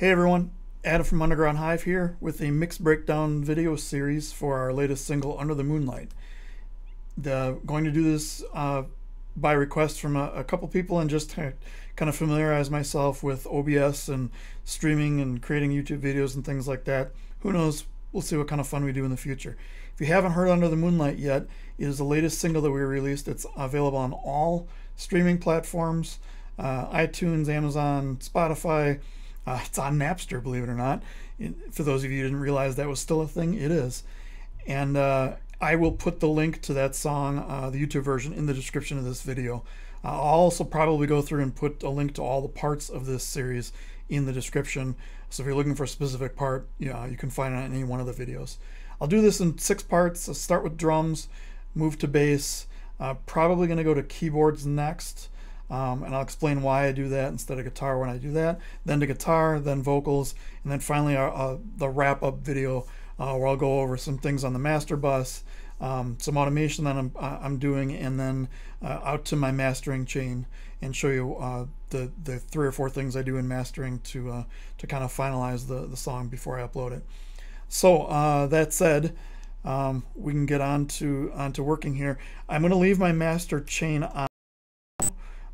Hey everyone, Adam from Underground Hive here with a mix breakdown video series for our latest single, Under the Moonlight. The, going to do this uh, by request from a, a, couple people and just kind of familiarize myself with OBS and streaming and creating YouTube videos and things like that. Who knows, we'll see what kind of fun we do in the future. If you haven't heard Under the Moonlight yet, it is the latest single that we released. It's available on all streaming platforms, uh, iTunes, Amazon, Spotify, uh, it's on Napster, believe it or not. For those of you who didn't realize that was still a thing, it is. And uh, I will put the link to that song, uh, the YouTube version, in the description of this video. I'll also probably go through and put a link to all the parts of this series in the description. So if you're looking for a specific part, yeah, you can find it on any one of the videos. I'll do this in six parts. I'll start with drums, move to bass. Uh, probably going to go to keyboards next. Um, and I'll explain why I do that instead of guitar when I do that. Then to guitar, then vocals, and then finally uh, uh, the wrap up video uh, where I'll go over some things on the master bus, um, some automation that I'm, uh, I'm doing, and then uh, out to my mastering chain and show you uh, the, the three or four things I do in mastering to, to kind of finalize the, the song before I upload it. So that said, um, we can get on to, on to working here. I'm going to leave my master chain on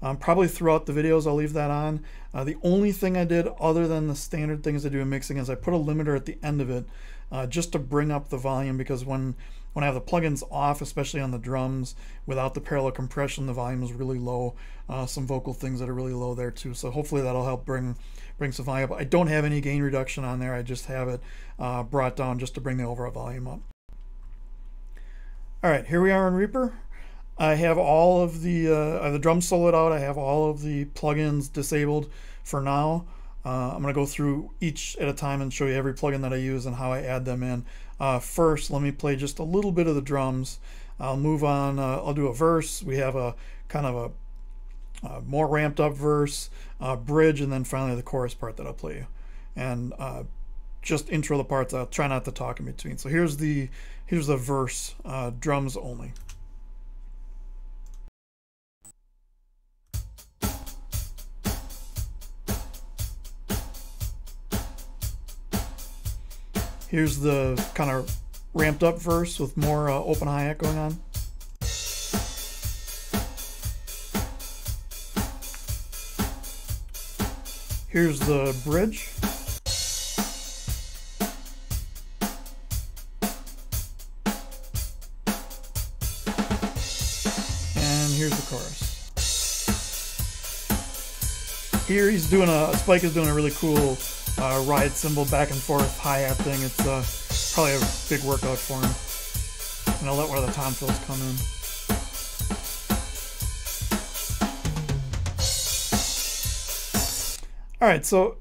um, probably throughout the videos, I'll leave that on. Uh, the only thing I did other than the standard things I do in mixing is I put a limiter at the end of it uh, just to bring up the volume because when, when I have the plugins off, especially on the drums, without the parallel compression, the volume is really low. Uh, some vocal things that are really low there too. So hopefully that'll help bring bring some volume up. I don't have any gain reduction on there. I just have it uh, brought down just to bring the overall volume up. All right, here we are in Reaper. I have all of the uh, the drum soloed out. I have all of the plugins disabled for now. Uh, I'm going to go through each at a time and show you every plugin that I use and how I add them in. Uh, first, let me play just a little bit of the drums. I'll move on. Uh, I'll do a verse. We have a kind of a, a more ramped up verse, bridge, and then finally the chorus part that I'll play you. And uh, just intro the parts. I'll try not to talk in between. So here's the here's the verse, uh, drums only. Here's the kind of ramped up verse with more uh, open hi-hat going on. Here's the bridge. And here's the chorus. Here he's doing a, Spike is doing a really cool uh, ride cymbal back and forth hi-hat thing. It's uh, probably a big workout for him. And I'll let one of the tom fills come in. All right, so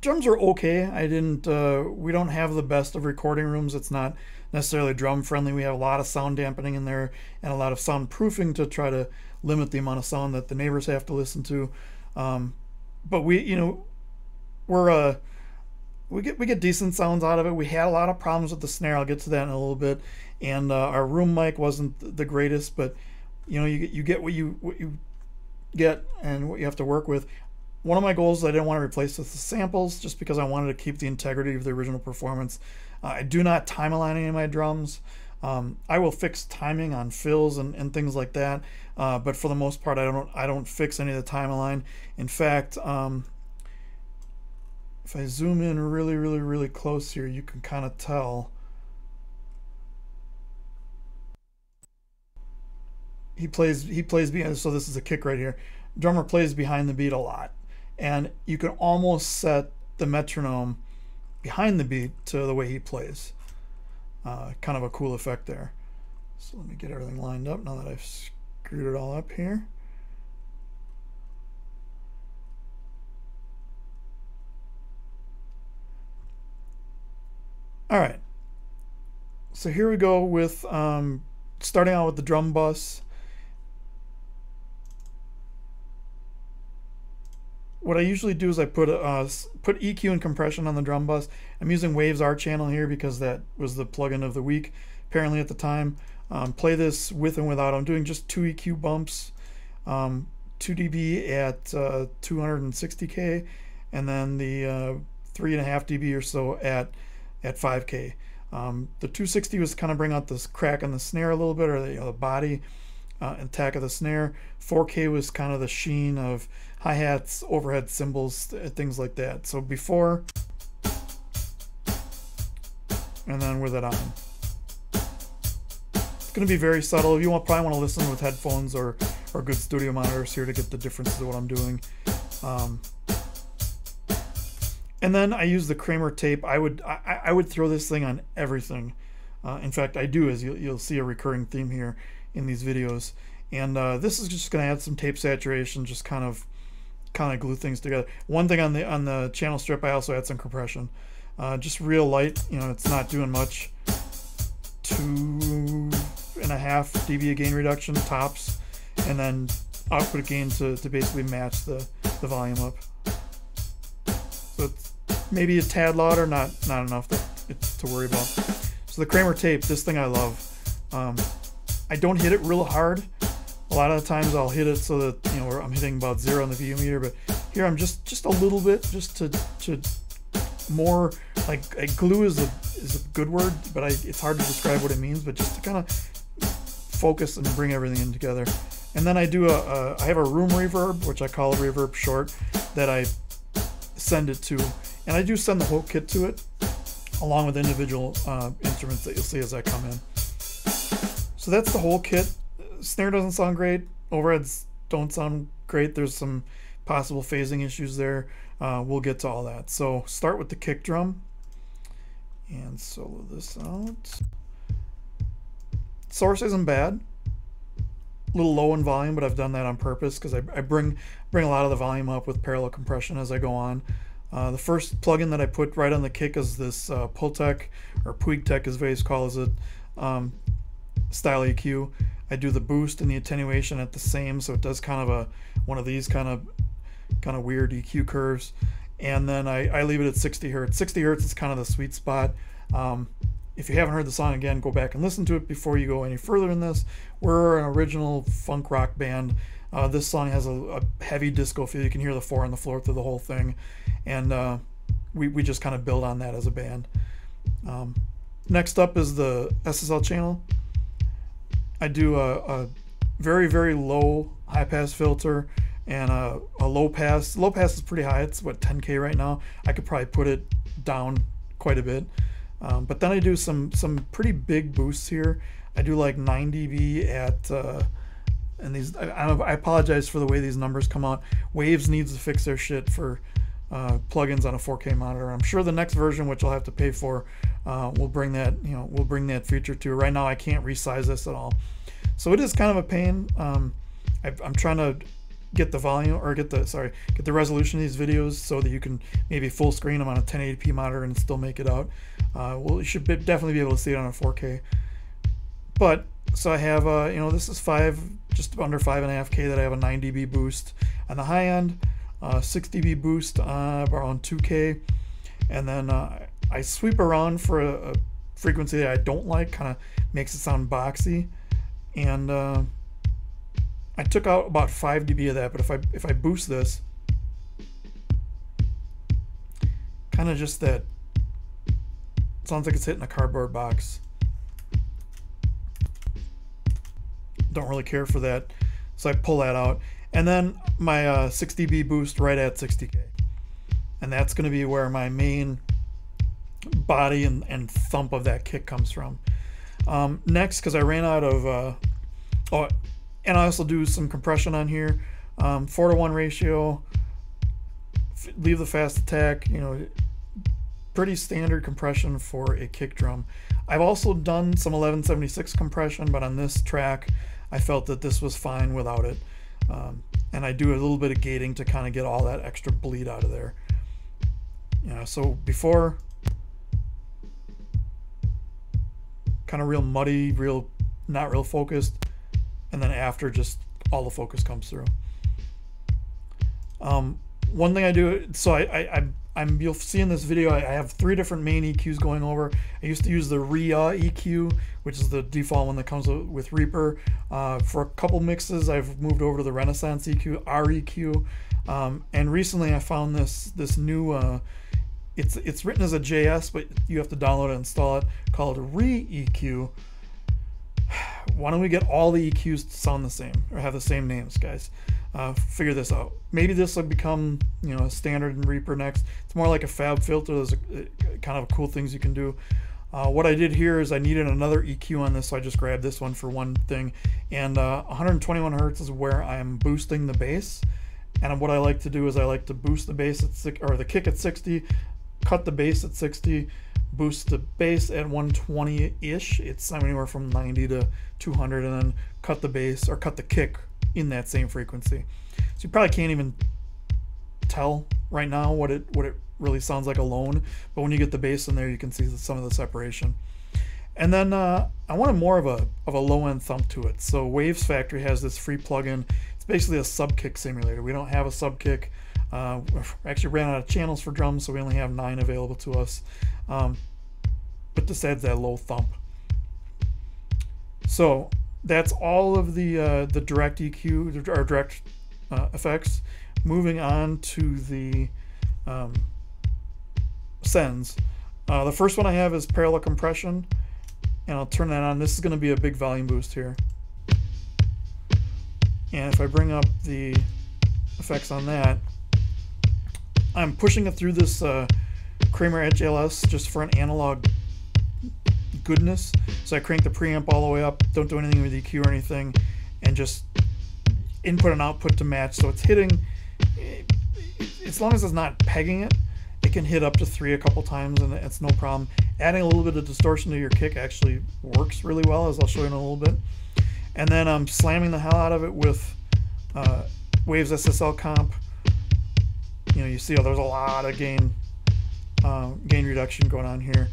drums are okay. I didn't, uh, we don't have the best of recording rooms. It's not necessarily drum friendly. We have a lot of sound dampening in there and a lot of soundproofing to try to limit the amount of sound that the neighbors have to listen to. Um, but we, you know, we're, uh, we get we get decent sounds out of it. We had a lot of problems with the snare. I'll get to that in a little bit. And uh, our room mic wasn't the greatest, but you know you get you get what you what you get and what you have to work with. One of my goals I didn't want to replace with the samples just because I wanted to keep the integrity of the original performance. Uh, I do not time align any of my drums. Um, I will fix timing on fills and, and things like that, uh, but for the most part, I don't I don't fix any of the time align. In fact, um, if I zoom in really, really, really close here, you can kind of tell. He plays he plays behind so this is a kick right here. Drummer plays behind the beat a lot and you can almost set the metronome behind the beat to the way he plays. Uh, kind of a cool effect there. So let me get everything lined up now that I've screwed it all up here All right. So here we go with um, starting out with the drum bus. What I usually do is I put uh, put EQ and compression on the drum bus. I'm using Waves R channel here because that was the plugin of the week apparently at the time. Um, play this with and without. I'm doing just two EQ bumps, um, 2 dB at uh, 260k, and then the uh, three and a half dB or so at at 5K. Um, the 260 was kind of bring out this crack on the snare a little bit, or the, you know, the body uh, and tack of the snare. 4K was kind of the sheen of hi hats, overhead cymbals, things like that. So before, and then with it on. It's going to be very subtle. You want probably want to listen with headphones or or good studio monitors here to get the differences of what I'm doing. Um, and then I use the Kramer tape. I would I, I would throw this thing on everything. Uh, in fact, I do, as you'll, you'll see a recurring theme here in these videos. And uh, this is just going to add some tape saturation, just kind of kind of glue things together. One thing on the on the channel strip, I also add some compression. Uh, just real light, you know, it's not doing much. Two and a half dB gain reduction tops, and then output gain to, to basically match the, the volume up. So it's maybe a tad louder, not not enough to, to worry about. So the Kramer tape, this thing I love. Um, I don't hit it real hard. A lot of the times I'll hit it so that you know I'm hitting about zero on the VU meter, but here I'm just just a little bit, just to to more like, like glue is a is a good word, but I, it's hard to describe what it means. But just to kind of focus and bring everything in together. And then I do a, a I have a room reverb, which I call a reverb short, that I send it to, and I do send the whole kit to it, along with individual uh, instruments that you'll see as I come in. So that's the whole kit. Snare doesn't sound great. Overheads don't sound great. There's some possible phasing issues there. Uh, we'll get to all that. So start with the kick drum and solo this out. Source isn't bad. A little low in volume, but I've done that on purpose because I, I, bring bring a lot of the volume up with parallel compression as I go on. Uh, the first plugin that I put right on the kick is this uh, Pultec, or Puigtec as Waves calls it, um, style EQ. I do the boost and the attenuation at the same, so it does kind of a one of these kind of kind of weird EQ curves. And then I, I leave it at 60 hertz. 60 hertz is kind of the sweet spot. Um, if you haven't heard the song again, go back and listen to it before you go any further in this. We're an original funk rock band. Uh, this song has a, a, heavy disco feel. You can hear the four on the floor through the whole thing. And uh, we, we just kind of build on that as a band. Um, next up is the SSL channel. I do a, a very, very low high pass filter and a, a low pass. Low pass is pretty high. It's what 10k right now. I could probably put it down quite a bit. Um, but then I do some some pretty big boosts here. I do like 9 dB at, uh, and these I, I, apologize for the way these numbers come out. Waves needs to fix their shit for uh, plugins on a 4K monitor. I'm sure the next version, which I'll have to pay for, uh, will bring that you know will bring that feature to. Right now, I can't resize this at all, so it is kind of a pain. Um, I, I'm trying to get the volume or get the sorry get the resolution of these videos so that you can maybe full screen them on a 1080p monitor and still make it out uh, well you should be, definitely be able to see it on a 4k but so I have uh, you know this is five just under five and a half k that I have a 9 dB boost on the high end uh, 6 dB boost uh, around 2k and then uh, I sweep around for a, a frequency that I don't like kind of makes it sound boxy and uh, I took out about 5 dB of that, but if I if I boost this, kind of just that sounds like it's hitting a cardboard box. Don't really care for that, so I pull that out, and then my uh, 6 dB boost right at 60k, and that's going to be where my main body and, and thump of that kick comes from. Um, next, because I ran out of uh, oh and I also do some compression on here. Um, four to one ratio. Leave the fast attack. You know, pretty standard compression for a kick drum. I've also done some 1176 compression, but on this track, I felt that this was fine without it. Um, and I do a little bit of gating to kind of get all that extra bleed out of there. Know, so before, kind of real muddy, real not real focused and then after just all the focus comes through. Um, one thing I do, so I, I, I am you'll see in this video, I, I, have three different main EQs going over. I used to use the ReaEQ, which is the default one that comes with Reaper. Uh, for a couple mixes, I've moved over to the Renaissance EQ, REQ, um, and recently I found this this new uh, it's it's written as a JS, but you have to download and install it called Re-EQ. Why don't we get all the EQs to sound the same or have the same names, guys? Uh, figure this out. Maybe this will become you know a standard in Reaper next. It's more like a FabFilter. There's a, a, kind of cool things you can do. Uh, what I did here is I needed another EQ on this, so I just grabbed this one for one thing. And uh, 121 hertz is where I'm boosting the bass. And what I like to do is I like to boost the bass at six, or the kick at 60, cut the bass at 60, boost the bass at 120-ish. It's anywhere from 90 to 200, and then cut the bass or cut the kick in that same frequency. So you probably can't even tell right now what it what it really sounds like alone, but when you get the bass in there, you can see some of the separation. And then uh, I wanted more of a of a low end thump to it. So Waves Factory has this free plugin. It's basically a sub kick simulator. We don't have a sub kick. Uh, actually ran out of channels for drums, so we only have nine available to us. Um, but this adds that low thump. So that's all of the uh, the direct EQ or direct uh, effects. Moving on to the um, sends. Uh, the first one I have is parallel compression, and I'll turn that on. This is going to be a big volume boost here. And if I bring up the effects on that, I'm pushing it through this uh, Kramer HLS just for an analog goodness. So I crank the preamp all the way up, don't do anything with EQ or anything, and just input and output to match. So it's hitting, as long as it's not pegging it, it can hit up to three a couple times and it's no problem. Adding a little bit of distortion to your kick actually works really well, as I'll show you in a little bit. And then I'm slamming the hell out of it with uh, Waves SSL comp. You know, you see, oh, there's a lot of gain uh, gain reduction going on here.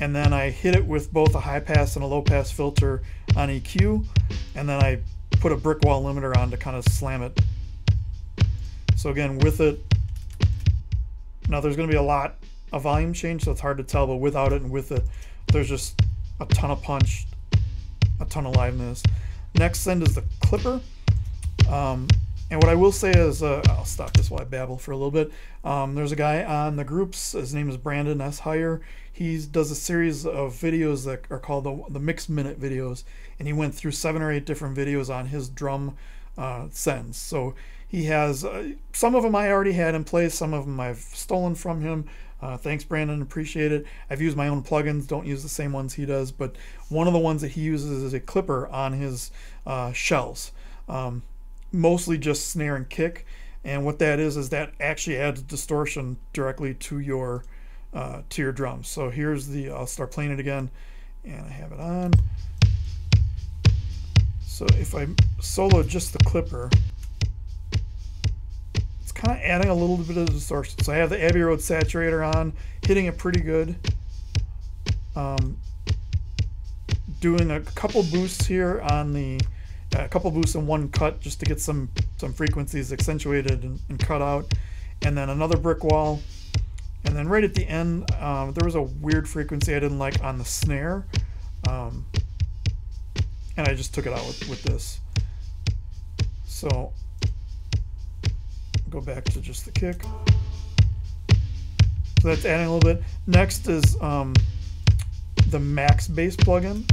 And then I hit it with both a high pass and a low pass filter on EQ, and then I put a brick wall limiter on to kind of slam it. So again, with it, now there's going to be a lot of volume change, so it's hard to tell, but without it and with it, there's just a ton of punch, a ton of liveness. Next send is the clipper. Um, and what I will say is, uh, I'll stop this while I babble for a little bit. Um, there's a guy on the groups. His name is Brandon S. Heyer. He does a series of videos that are called the, the Mixed Minute videos, and he went through seven or eight different videos on his drum uh, sends. So he has uh, some of them I already had in place, some of them I've stolen from him. Uh, thanks, Brandon. Appreciate it. I've used my own plugins. Don't use the same ones he does, but one of the ones that he uses is a clipper on his uh, shells, um, mostly just snare and kick. And what that is is that actually adds distortion directly to your uh, to your drums. So here's the. I'll start playing it again, and I have it on. So if I solo just the clipper it's kind of adding a little bit of distortion. So I have the Abbey Road saturator on, hitting it pretty good. Um, doing a couple boosts here on the, a couple boosts in one cut just to get some some frequencies accentuated and, and cut out, and then another brick wall, and then right at the end um, there was a weird frequency I didn't like on the snare, um, and I just took it out with, with this. So go back to just the kick. So that's adding a little bit. Next is um, the MaxxBass plugin,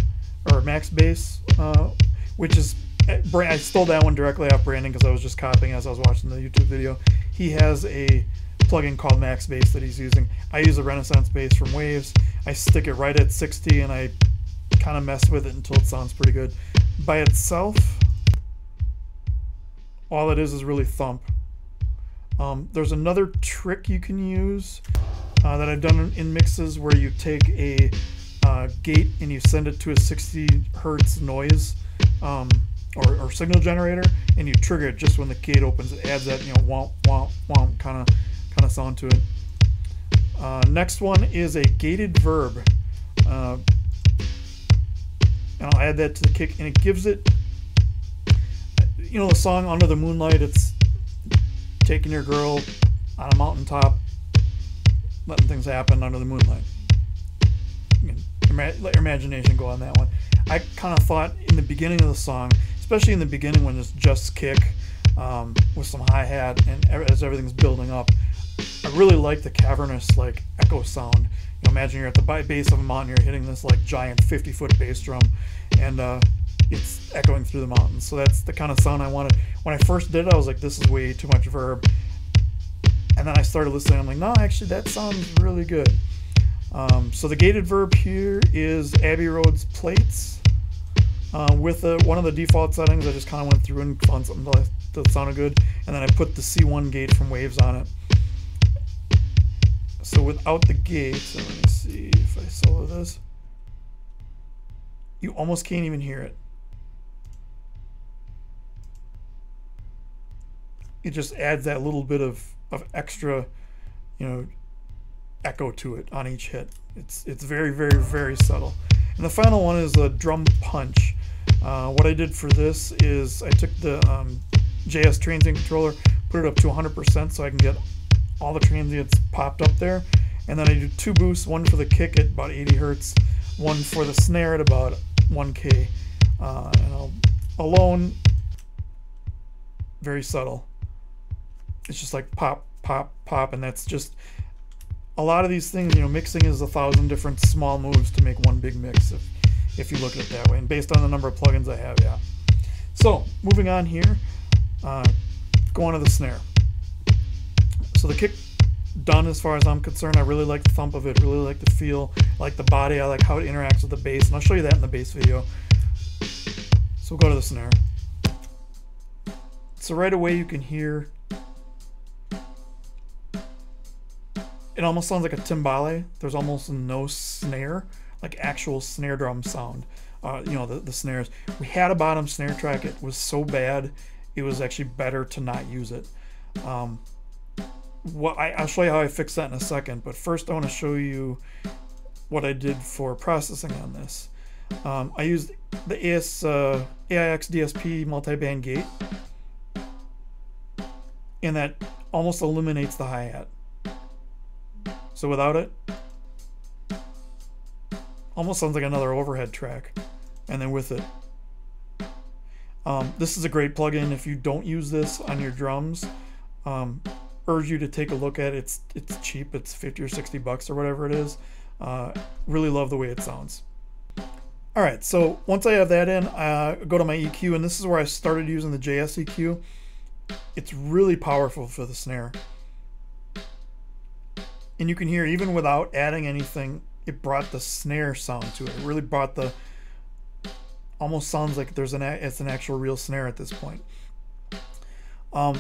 or MaxxBass, uh, which is I stole that one directly off Brandon because I was just copying as I was watching the YouTube video. He has a plugin called MaxxBass that he's using. I use a Renaissance bass from Waves. I stick it right at 60 and I kind of mess with it until it sounds pretty good. By itself, all it is is really thump. Um, there's another trick you can use uh, that I've done in mixes where you take a uh, gate and you send it to a 60 hertz noise um, or, or, signal generator and you trigger it just when the gate opens. It adds that you know womp womp womp kind of kind of sound to it. Uh, next one is a gated verb. Uh, and I'll add that to the kick and it gives it you know the song under the moonlight it's taking your girl on a mountaintop, letting things happen under the moonlight. let your imagination go on that one. I kind of thought in the beginning of the song, especially in the beginning when it's just kick um, with some hi hat and as everything's building up, I really like the cavernous, like echo sound. You know, imagine you're at the base of a mountain, you're hitting this like giant 50 foot bass drum, and uh, it's echoing through the mountains. So that's the kind of sound I wanted. When I first did it, I was like, this is way too much verb. And then I started listening. I'm like, no, actually, that sounds really good. Um, so the gated verb here is Abbey Road's plates. Uh, with the, one of the default settings, I just kind of went through and found something that, sounded good. And then I put the C1 gate from Waves on it. So without the gate, so let me see if I solo this. You almost can't even hear it. It just adds that little bit of, of extra, you know, echo to it on each hit. It's it's very very very subtle. And the final one is a drum punch. Uh, what I did for this is I took the um, JS transient controller, put it up to 100% so I can get all the transients popped up there. And then I do two boosts, one for the kick at about 80 hertz, one for the snare at about 1k. Uh, and I'll, alone, very subtle. It's just like pop, pop, pop, and that's just a lot of these things, you know, mixing is a thousand different small moves to make one big mix if, if you look at it that way. And based on the number of plugins I have, yeah. So, moving on here, uh, to the snare. So the kick done as far as I'm concerned. I really like the thump of it, really like the feel, I like the body, I like how it interacts with the bass, and I'll show you that in the bass video. So we'll go to the snare. So right away you can hear it almost sounds like a timbale. There's almost no snare, like actual snare drum sound. Uh, you know, the, the snares. We had a bottom snare track. It was so bad, it was actually better to not use it. Um, what I, will show you how I fix that in a second. But first, I want to show you what I did for processing on this. Um, I used the AS uh, AIX DSP multi-band gate, and that almost eliminates the hi-hat. So without it, almost sounds like another overhead track. And then with it, um, this is a great plugin if you don't use this on your drums. Um, urge you to take a look at it. It's it's cheap. It's 50 or 60 bucks or whatever it is. Uh, really love the way it sounds. All right, so once I have that in, I go to my EQ, and this is where I started using the JS EQ. It's really powerful for the snare and you can hear even without adding anything it brought the snare sound to it it really brought the almost sounds like there's an it's an actual real snare at this point um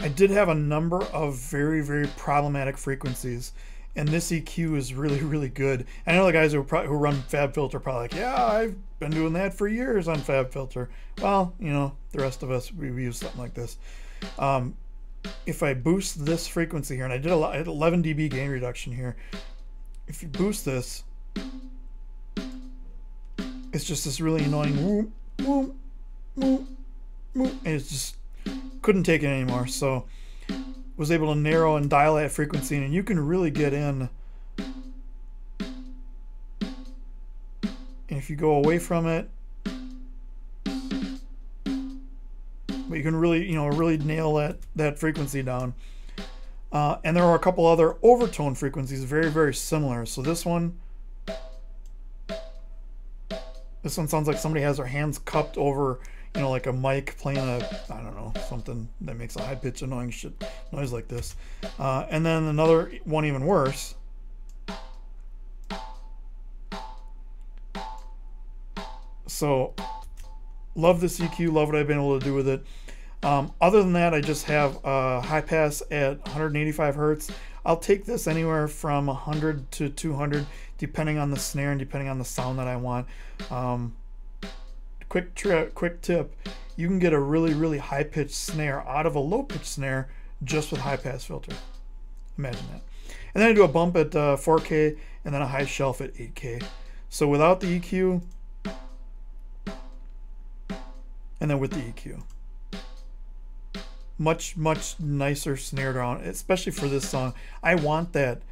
i did have a number of very very problematic frequencies and this EQ is really really good. I know the guys who who run FabFilter probably like, yeah, I've been doing that for years on FabFilter. Well, you know, the rest of us we use something like this. Um, if I boost this frequency here, and I did a lot, 11 dB gain reduction here. If you boost this, it's just this really annoying and it's just couldn't take it anymore. So was able to narrow and dial that frequency, and you can really get in. And if you go away from it, but you can really, you know, really nail that, that frequency down. Uh, and there are a couple other overtone frequencies, very, very similar. So this one, this one sounds like somebody has their hands cupped over, you know, like a mic playing a, I don't know, something that makes a high pitch annoying shit noise like this. Uh, and then another one even worse. So love this EQ, love what I've been able to do with it. Um, other than that, I just have a high pass at 185 hertz. I'll take this anywhere from 100 to 200, depending on the snare and depending on the sound that I want. Um, quick tri- quick tip: you can get a really really high pitched snare out of a low pitched snare just with high pass filter. Imagine that. And then I do a bump at uh, 4K and then a high shelf at 8K. So without the EQ, and then with the EQ much much nicer snare drum, especially for this song. I want that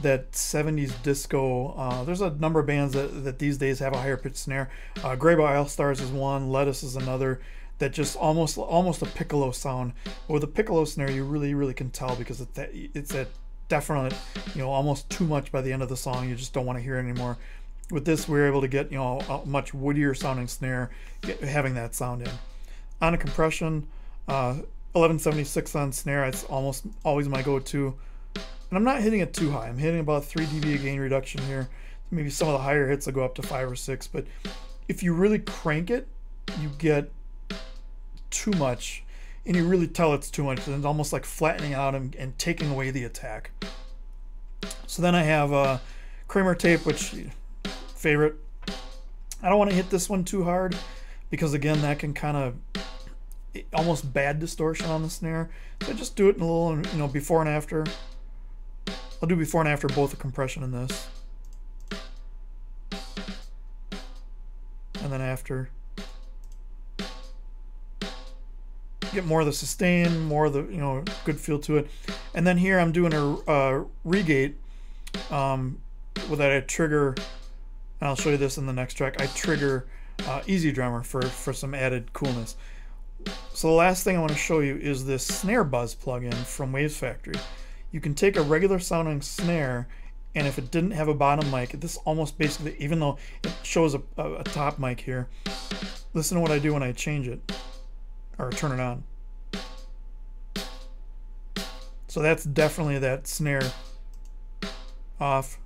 that 70s disco. Uh, there's a number of bands that, that these days have a higher pitched snare. Uh, Greyboy Allstars is one. Lettuce is another. That just almost almost a piccolo sound. But with a piccolo snare, you really really can tell because it's that it's that definite, you know, almost too much by the end of the song. You just don't want to hear it anymore. With this, we are able to get, you know, a much woodier sounding snare, get, having that sound in. On a compression, uh, 1176 on snare, it's almost always my go-to. And I'm not hitting it too high. I'm hitting about 3 dB gain reduction here. Maybe some of the higher hits will go up to 5 or 6, but if you really crank it, you get too much and you really tell it's too much and it's almost like flattening out and, and taking away the attack so then I have uh, Kramer tape which favorite I don't want to hit this one too hard because again that can kind of almost bad distortion on the snare so I just do it in a little you know before and after I'll do before and after both the compression and this and then after get more of the sustain, more of the you know good feel to it. And then here I'm doing a uh, ReaGate um, with that I trigger. And I'll show you this in the next track. I trigger uh, Drummer for for some added coolness. So the last thing I want to show you is this snare buzz plugin from Waves Factory. You can take a regular sounding snare and if it didn't have a bottom mic, this almost basically, even though it shows a, a, a top mic here, listen to what I do when I change it or turn it on. So that's definitely that snare off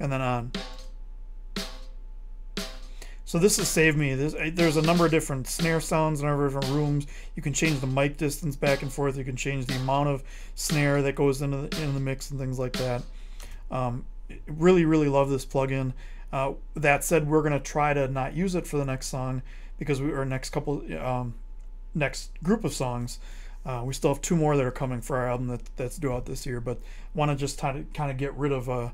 and then on. So this has saved me. There's, there's a number of different snare sounds, number of different rooms. You can change the mic distance back and forth. You can change the amount of snare that goes into the, into the mix and things like that. Um, really, really love this plugin. Uh, that said, we're going to try to not use it for the next song because we our next couple um, next group of songs. Uh, we still have two more that are coming for our album that, that's due out this year, but want to just kind of kind of get rid of uh,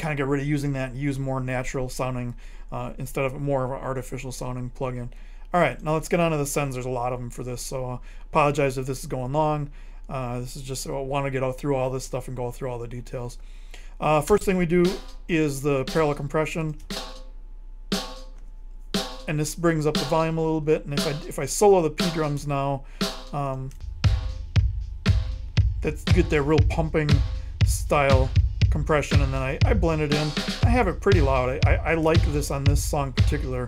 kind of get rid of using that and use more natural sounding uh, instead of more of an artificial sounding plugin. All right, now let's get on to the sends. There's a lot of them for this, so uh, apologize if this is going long. Uh, this is just I want to get through all this stuff and go through all the details. Uh, first thing we do is the parallel compression and this brings up the volume a little bit. And if I if I solo the P drums now, um, that's get that real pumping style compression, and then I, I blend it in. I have it pretty loud. I, I, I like this on this song particular,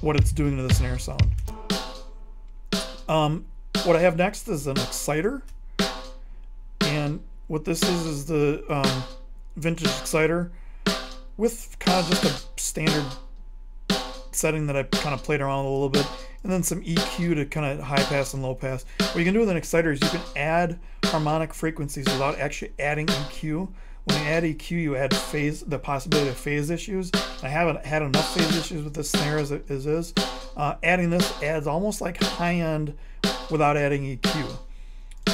what it's doing to the snare sound. Um, what I have next is an exciter, and what this is is the um, vintage exciter with kind of just a standard setting that I kind of played around a little bit, and then some EQ to kind of high pass and low pass. What you can do with an exciter is you can add harmonic frequencies without actually adding EQ. When you add EQ, you add phase, the possibility of phase issues. I haven't had enough phase issues with this snare as it is. Uh, adding this adds almost like high end without adding EQ.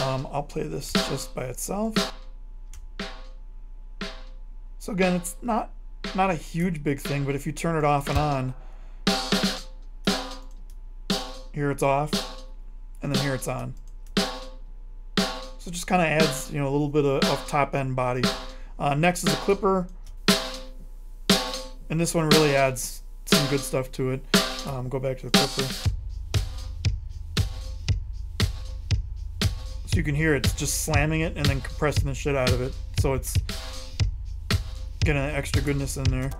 Um, I'll play this just by itself. So again, it's not not a huge big thing, but if you turn it off and on, here it's off, and then here it's on. So it just kind of adds, you know, a little bit of, of top end body. Uh, next is a clipper, and this one really adds some good stuff to it. Um, go back to the clipper. So you can hear it's just slamming it and then compressing the shit out of it. So it's getting extra goodness in there.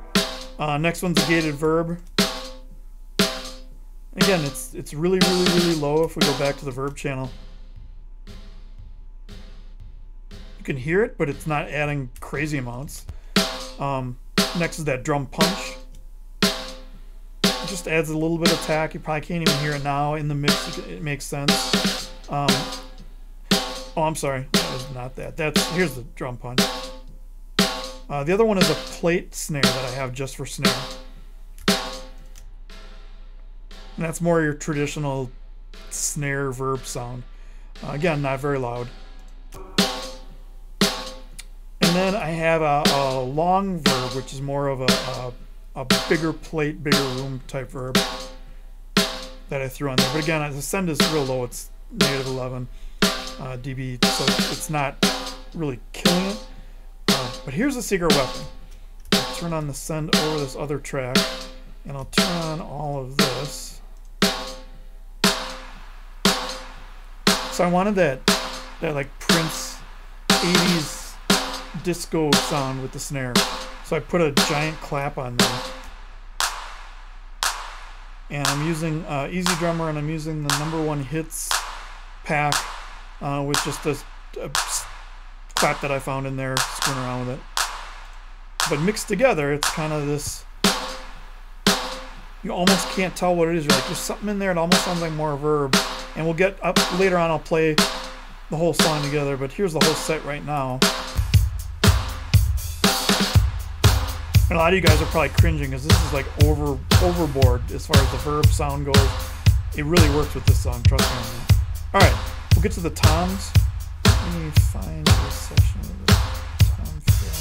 Uh, next one's a gated verb. Again, it's it's really, really, really low if we go back to the verb channel. You can hear it, but it's not adding crazy amounts. Um, next is that drum punch. It just adds a little bit of tack. You probably can't even hear it now. In the mix, it makes sense. Um, oh, I'm sorry. That was not that. That's Here's the drum punch. Uh, the other one is a plate snare that I have just for snare. And that's more your traditional snare verb sound. Uh, again, not very loud. And then I have a, a long verb, which is more of a, a, a, bigger plate, bigger room type verb that I threw on there. But again, the send is real low. It's negative 11 uh, dB, so it's not really killing it. Uh, but here's a secret weapon. I'll turn on the send over this other track, and I'll turn on all of this. So I wanted that, that like Prince 80s disco sound with the snare. So I put a giant clap on there. And I'm using uh, Drummer and I'm using the number one hits pack uh, with just a, a clap that I found in there, screwing around with it. But mixed together, it's kind of this. You almost can't tell what it is. You're like, there's something in there. It almost sounds like more verb. And we'll get up later on. I'll play the whole song together. But here's the whole set right now. A lot of you guys are probably cringing because this is like over overboard as far as the verb sound goes. It really works with this song, trust me. All right, we'll get to the toms. Let me find this section of the tom fill.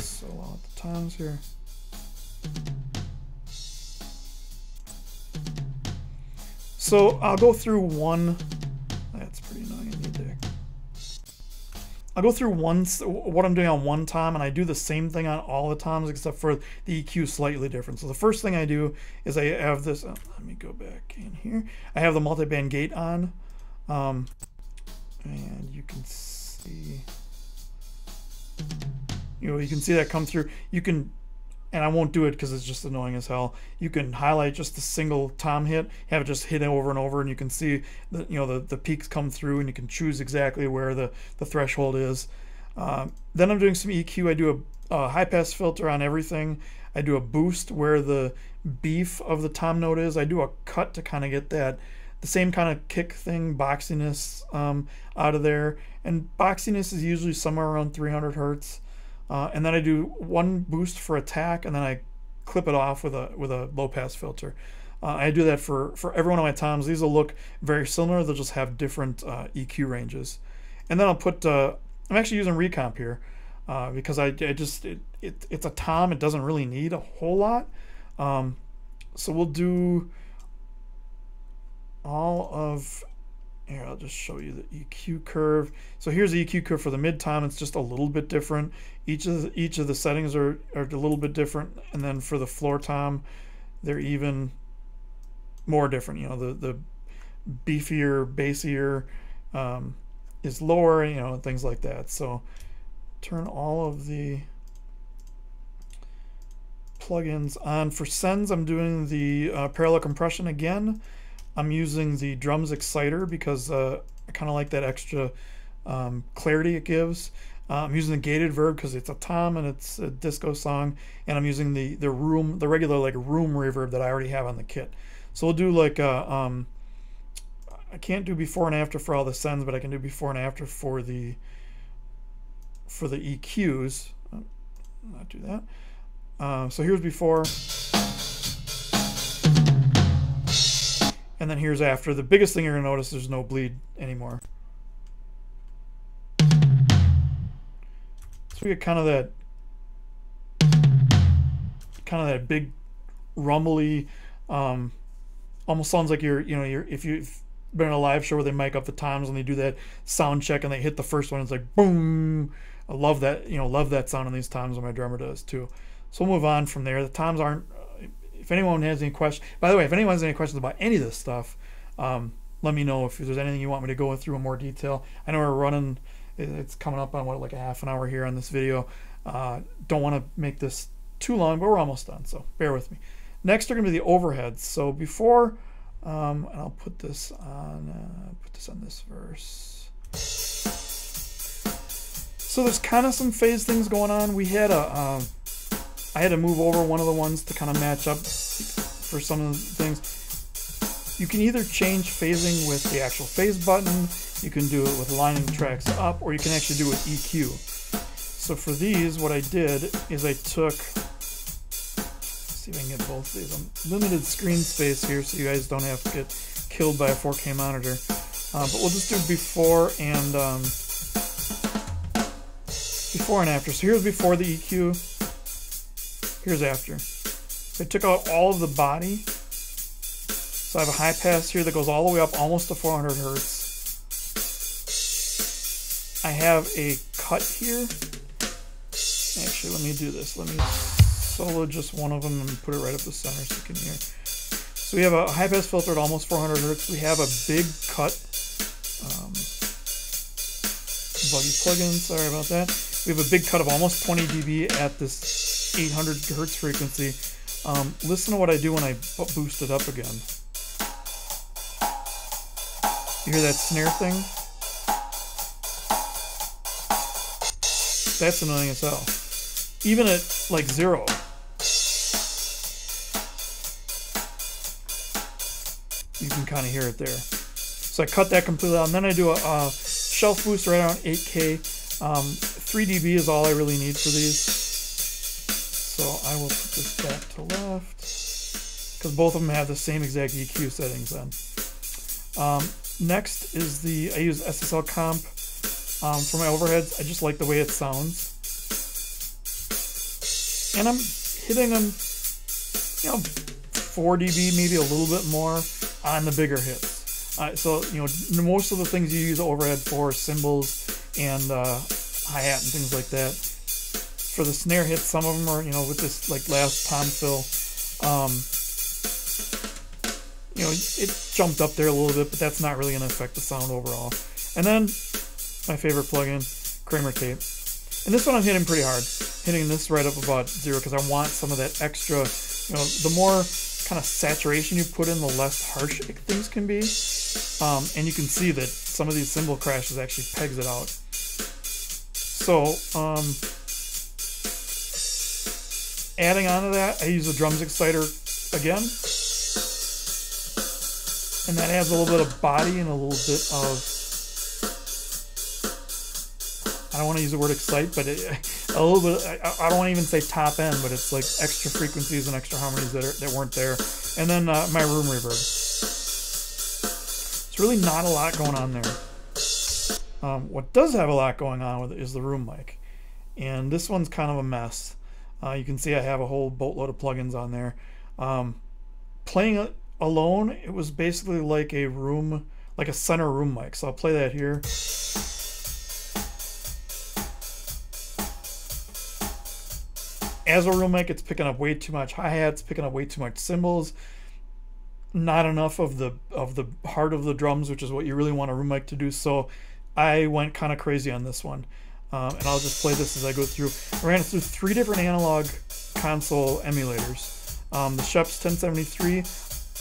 So out the toms here. So I'll go through one. I'll go through one what I'm doing on one tom, and I do the same thing on all the toms except for the EQ slightly different. So the first thing I do is I have this. Oh, let me go back in here. I have the multi-band gate on, um, and you can see. You know, you can see that come through. You can and I won't do it because it's just annoying as hell. You can highlight just a single tom hit, have it just hit over and over, and you can see the you know the, the peaks come through, and you can choose exactly where the the threshold is. Um, then I'm doing some EQ. I do a, a high pass filter on everything. I do a boost where the beef of the tom note is. I do a cut to kind of get that the same kind of kick thing, boxiness um, out of there. And boxiness is usually somewhere around 300 hertz. Uh, and then I do one boost for attack, and then I clip it off with a with a low pass filter. Uh, I do that for for every one of my toms. These will look very similar. They'll just have different uh, EQ ranges. And then I'll put. Uh, I'm actually using ReaComp here uh, because I, I just it, it, it's a tom. It doesn't really need a whole lot. Um, so we'll do all of here, I'll just show you the EQ curve. So here's the EQ curve for the mid tom. It's just a little bit different. Each of the, each of the settings are, are a little bit different. And then for the floor tom, they're even more different. You know, the, the beefier, bassier um, is lower, you know, and things like that. So turn all of the plugins on. For sends, I'm doing the uh, parallel compression again. I'm using the drums exciter because uh, I kind of like that extra um, clarity it gives. Uh, I'm using the gated verb because it's a tom and it's a disco song, and I'm using the the room the regular like room reverb that I already have on the kit. So we'll do like a, uh, um, I can't do before and after for all the sends, but I can do before and after for the for the EQs. Not do that. Uh, so here's before. And then here's after. The biggest thing you're going to notice, there's no bleed anymore. So we get kind of that, kind of that big rumbly, um, almost sounds like you're, you know, you're, if you've been in a live show where they mic up the toms and they do that sound check and they hit the first one, it's like boom. I love that, you know, love that sound in these toms when my drummer does too. So we'll move on from there. The toms aren't if anyone has any questions, by the way, if anyone has any questions about any of this stuff, um, let me know if there's anything you want me to go through in more detail. I know we're running, it's coming up on what, like a half an hour here on this video. Uh, don't want to make this too long, but we're almost done, so bear with me. Next are going to be the overheads. So before, um, and I'll put this on, uh, put this on this verse. So there's kind of some phase things going on. We had a, um, I had to move over one of the ones to kind of match up for some of the things. You can either change phasing with the actual phase button, you can do it with lining tracks up, or you can actually do it with EQ. So for these, what I did is I took, see if I can get both of these. I'm limited screen space here so you guys don't have to get killed by a 4K monitor. Uh, but we'll just do before and um, before and after. So here's before the EQ. Here's after. I took out all of the body. So I have a high pass here that goes all the way up almost to 400 hertz. I have a cut here. Actually, let me do this. Let me solo just one of them and put it right up the center so you can hear. So we have a high pass filter at almost 400 hertz. We have a big cut um, buggy plugin. Sorry about that. We have a big cut of almost 20 dB at this 800 hertz frequency. Um, listen to what I do when I boost it up again. You hear that snare thing? That's annoying as hell. Even at like zero. You can kind of hear it there. So I cut that completely out, and then I do a, a shelf boost right around 8K. Um, 3 dB is all I really need for these. I will put this back to left because both of them have the same exact EQ settings on. Um, next is the, I use SSL comp um, for my overheads. I just like the way it sounds. And I'm hitting them, you know, 4 dB, maybe a little bit more on the bigger hits. Uh, so, you know, most of the things you use overhead for, cymbals and uh, hi-hat and things like that. For the snare hits, some of them are, you know, with this like last tom fill, um, you know, it jumped up there a little bit, but that's not really going to affect the sound overall. And then my favorite plugin, Kramer Tape. And this one I'm hitting pretty hard, hitting this right up about zero because I want some of that extra, you know, the more kind of saturation you put in, the less harsh things can be. Um, and you can see that some of these cymbal crashes actually pegs it out. So, um, adding on to that, I use the drums exciter again. And that adds a little bit of body and a little bit of I don't want to use the word excite, but it, a little bit. I, I don't want to even say top end, but it's like extra frequencies and extra harmonies that are, that weren't there. And then uh, my room reverb. It's really not a lot going on there. Um, what does have a lot going on with it is the room mic, and this one's kind of a mess. Uh, you can see I have a whole boatload of plugins on there. Um, playing it alone, it was basically like a room, like a center room mic. So I'll play that here. as a room mic, it's picking up way too much hi-hats, picking up way too much cymbals, not enough of the of the heart of the drums, which is what you really want a room mic to do. So I went kind of crazy on this one. Um, and I'll just play this as I go through. I ran it through three different analog console emulators. Um, the Scheps 1073,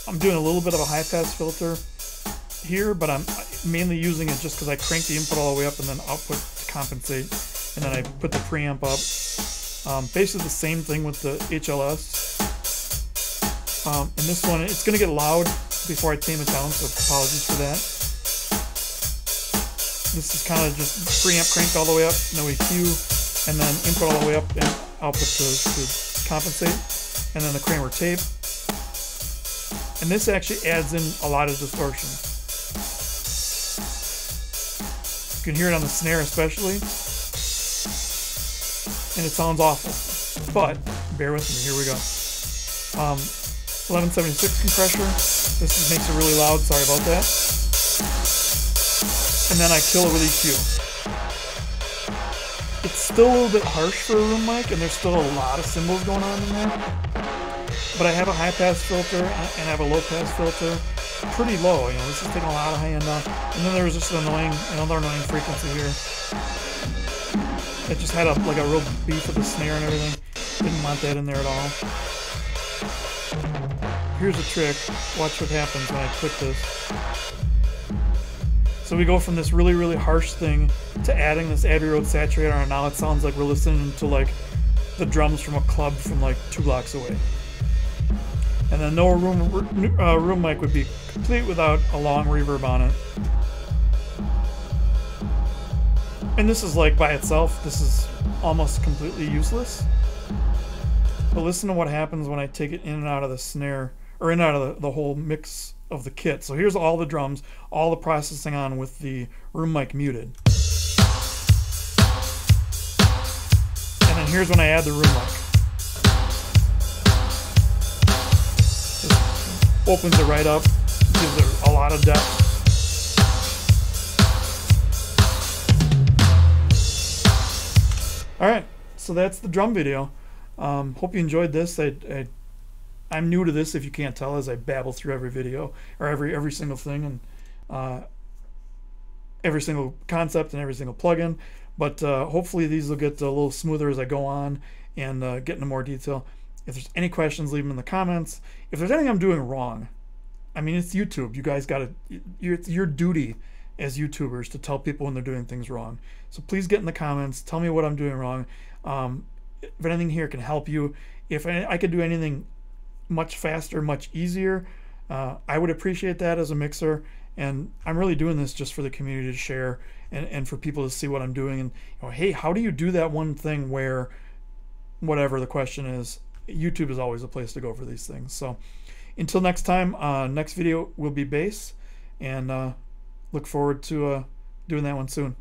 I'm doing a little bit of a high pass filter here, but I'm mainly using it just because I crank the input all the way up and then output to compensate. And then I put the preamp up um, basically the same thing with the HLS. Um, and this one, it's going to get loud before I tame it down, so apologies for that. This is kind of just preamp cranked all the way up, no EQ, and then input all the way up and output to, to compensate. And then the Kramer tape. And this actually adds in a lot of distortion. You can hear it on the snare especially and it sounds awful. But bear with me. Here we go. Um, 1176 compressor. This makes it really loud. Sorry about that. And then I kill it with EQ. It's still a little bit harsh for a room mic, and there's still a lot of cymbals going on in there. But I have a high pass filter and I have a low pass filter. Pretty low, you know, this is taking a lot of high end off. And then there was just an annoying, another annoying frequency here. It just had a like a real beef with the snare and everything. Didn't want that in there at all. Here's a trick. Watch what happens when I quit this. So we go from this really, really harsh thing to adding this Abbey Road saturator, and now it sounds like we're listening to like the drums from a club from like two blocks away. And then no room uh, room mic would be complete without a long reverb on it. And this is like by itself, this is almost completely useless. But listen to what happens when I take it in and out of the snare, or in and out of the, the whole mix of the kit. So here's all the drums, all the processing on with the room mic muted. And then here's when I add the room mic. Opens it right up, gives it a lot of depth. All right, so that's the drum video. Um, hope you enjoyed this. I, I, I'm new to this, if you can't tell, as I babble through every video or every every single thing, and uh, every single concept and every single plugin. But uh, hopefully these will get a little smoother as I go on and uh, get into more detail. If there's any questions, leave them in the comments. If there's anything I'm doing wrong, I mean, it's YouTube. You guys got to, it's your duty as YouTubers to tell people when they're doing things wrong. So please get in the comments. Tell me what I'm doing wrong. Um, if anything here can help you, if I could do anything much faster, much easier, uh, I would appreciate that as a mixer. And I'm really doing this just for the community to share and, and for people to see what I'm doing. And, you know, hey, how do you do that one thing where whatever the question is, YouTube is always a place to go for these things. So until next time, uh, next video will be bass. And uh, look forward to uh, doing that one soon.